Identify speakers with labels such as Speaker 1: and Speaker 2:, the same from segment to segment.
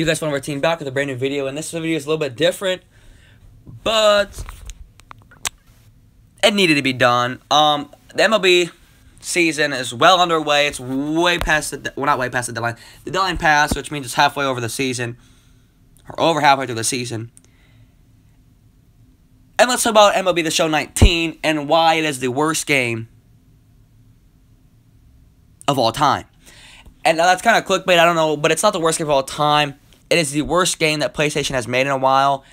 Speaker 1: You guys found our team back with a brand new video, and this video is a little bit different, but it needed to be done. Um, the MLB season is well underway. It's way past the well, not way past the deadline. The deadline passed, which means it's halfway over the season, or over halfway through the season. And let's talk about MLB The Show 19 and why it is the worst game of all time. And now that's kind of clickbait, I don't know, but it's not the worst game of all time. It is the worst game that PlayStation has made in a while,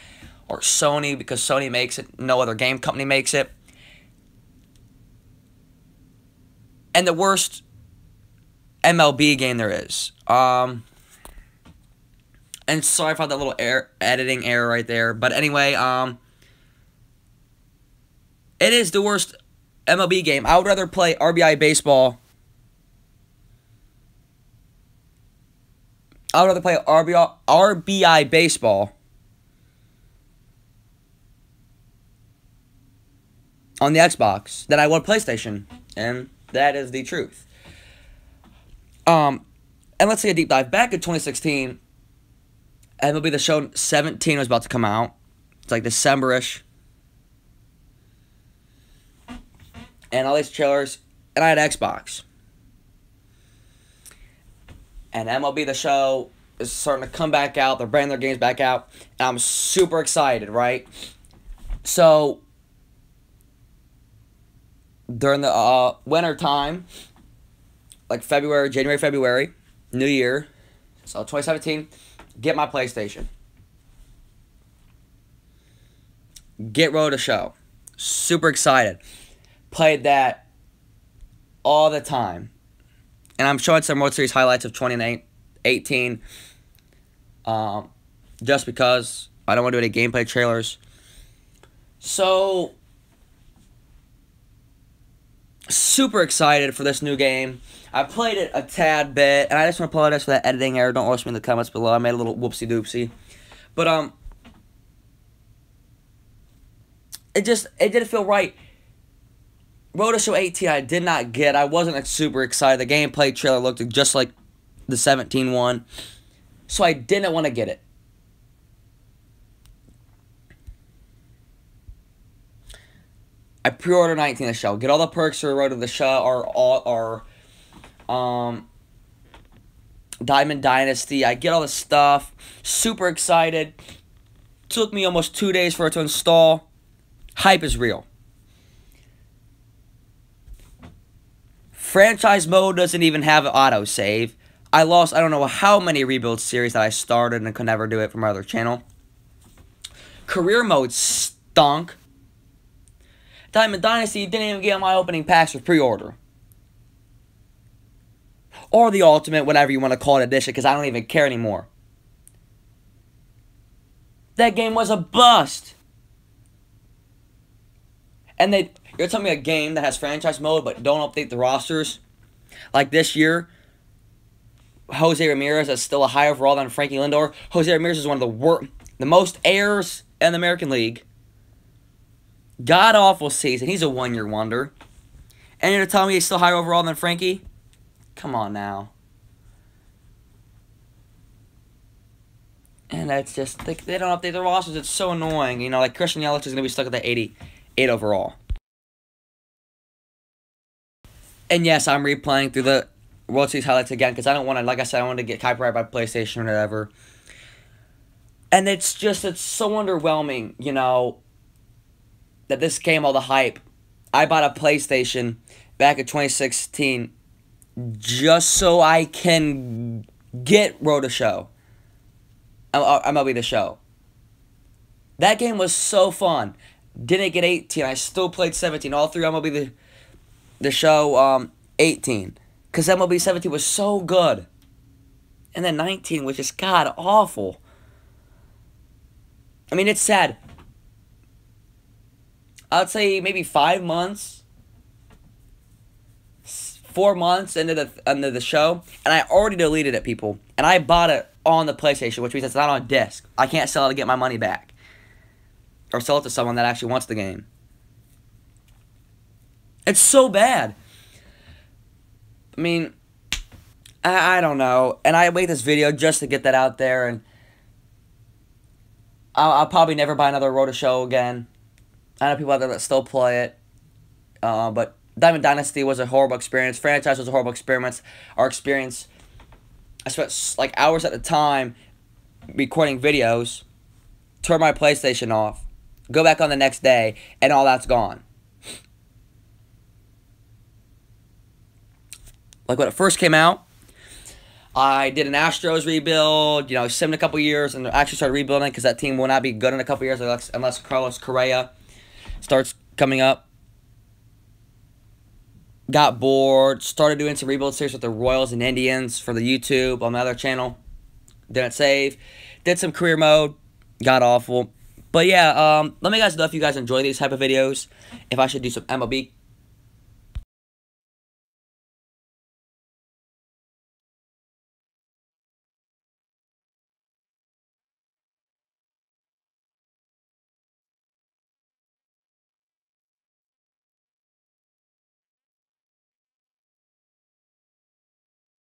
Speaker 1: or Sony, because Sony makes it, no other game company makes it. And the worst MLB game there is. Um, and sorry for that little air, editing error right there. But anyway, um, it is the worst MLB game. I would rather play RBI baseball. I would rather play RBI, RBI baseball on the Xbox than I would PlayStation. And that is the truth. Um, and let's take a deep dive. Back in 2016, MLB The Show 17 was about to come out. It's like December-ish. and all these trailers, and I had Xbox. And MLB The Show is starting to come back out. They're bringing their games back out. And I'm super excited, right? So, during the uh, winter time, like February, January, February, New Year, so 2017, get my PlayStation. Get Road to Show. Super excited played that all the time. And I'm showing some World Series highlights of 2018 um, just because I don't want to do any gameplay trailers. So, super excited for this new game. I played it a tad bit, and I just want to apologize for that editing error. Don't roast me in the comments below. I made a little whoopsie doopsie. But, um, it just, it didn't feel right Road Show 18 I did not get. I wasn't super excited. The gameplay trailer looked just like the 17 one. So I didn't want to get it. I pre-order 19 the show. Get all the perks for Road to the Show or or um Diamond Dynasty. I get all the stuff. Super excited. Took me almost two days for it to install. Hype is real. Franchise mode doesn't even have an autosave. I lost, I don't know how many rebuild series that I started and could never do it from my other channel. Career mode stunk. Diamond Dynasty didn't even get my opening packs for pre-order. Or the Ultimate, whatever you want to call it, edition, because I don't even care anymore. That game was a bust. And they you're telling me a game that has franchise mode but don't update the rosters? Like this year, Jose Ramirez is still a higher overall than Frankie Lindor. Jose Ramirez is one of the worst, the most errors in the American League. God awful season. He's a one year wonder. And you're telling me he's still higher overall than Frankie? Come on now. And that's just, they, they don't update the rosters. It's so annoying. You know, like Christian Yelich is going to be stuck at the 88 overall. And yes, I'm replaying through the World Series highlights again because I don't want to, like I said, I want to get copyrighted by PlayStation or whatever. And it's just, it's so underwhelming, you know, that this game, all the hype. I bought a PlayStation back in 2016 just so I can get Road to Show. MLB The Show. That game was so fun. Didn't get 18. I still played 17. All through MLB The the show um, 18 because MLB 17 was so good. And then 19 was just god awful. I mean, it's sad. I'd say maybe five months, four months into the into the show, and I already deleted it, people. And I bought it on the PlayStation, which means it's not on disc. I can't sell it to get my money back, or sell it to someone that actually wants the game. It's so bad. I mean, I, I don't know. And I made this video just to get that out there. And I'll, I'll probably never buy another Road to Show again. I know people out there that still play it. Uh, but Diamond Dynasty was a horrible experience. Franchise was a horrible experience. Our experience, I spent like hours at a time recording videos, turn my PlayStation off, go back on the next day, and all that's gone. Like when it first came out, I did an Astros rebuild, you know, sim a couple years, and actually started rebuilding because that team will not be good in a couple years unless, unless Carlos Correa starts coming up. Got bored, started doing some rebuild series with the Royals and Indians for the YouTube on my other channel. Didn't save. Did some career mode. Got awful. But yeah, um, let me guys know if you guys enjoy these type of videos. If I should do some MLB